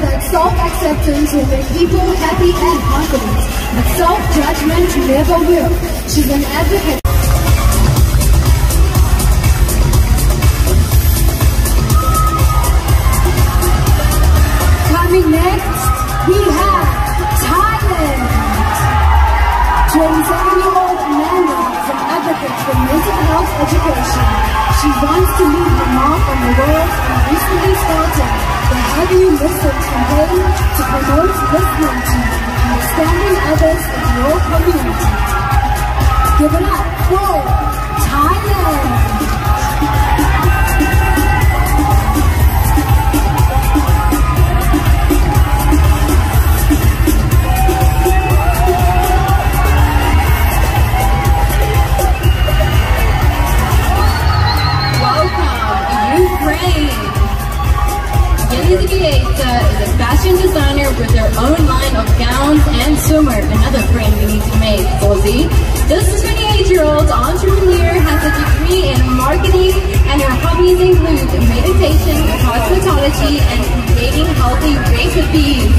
that self-acceptance will make people happy and confident, but self-judgment never will. She's an advocate. Coming next, we have you listen to them to promote listening to understanding others in your community. Give it up for Thailand! and creating healthy brain could be.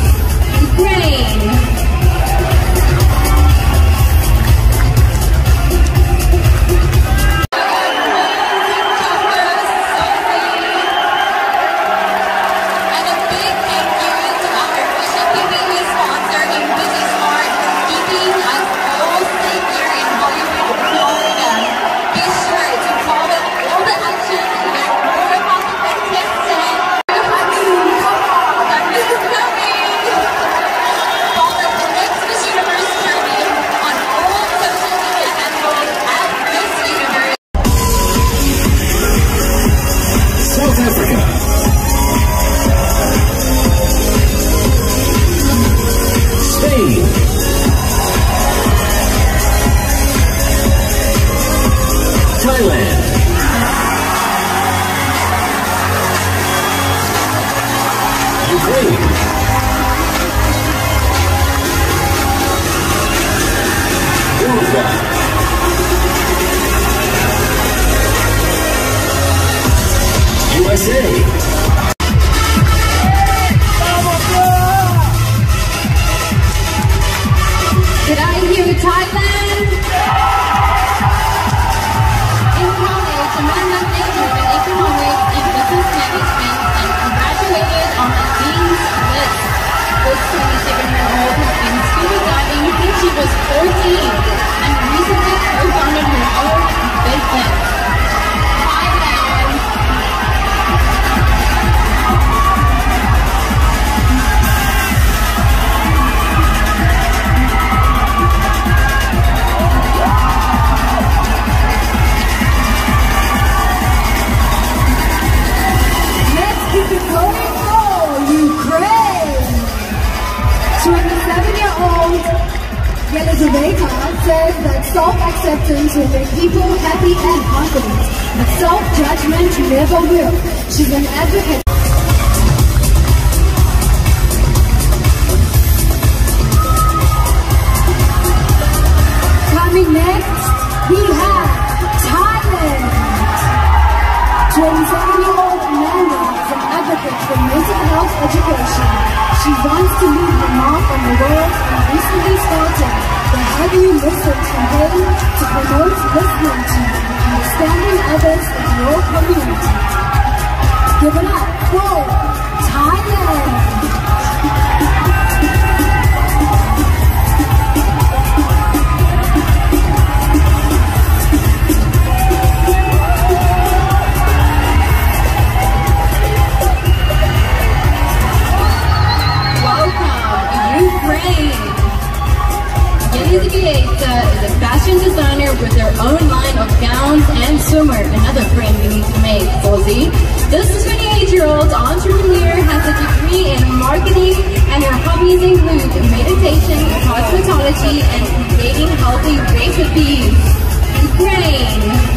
USA. Ukraine. 27-year-old Yelizaveta says that self-acceptance will make people happy and confident, but self-judgment never will. She's an advocate. to. consumer, another friend we need to make, Ozzy. This 28-year-old entrepreneur has a degree in marketing and her hobbies include meditation, cosmetology, and creating healthy recipes. Ukraine!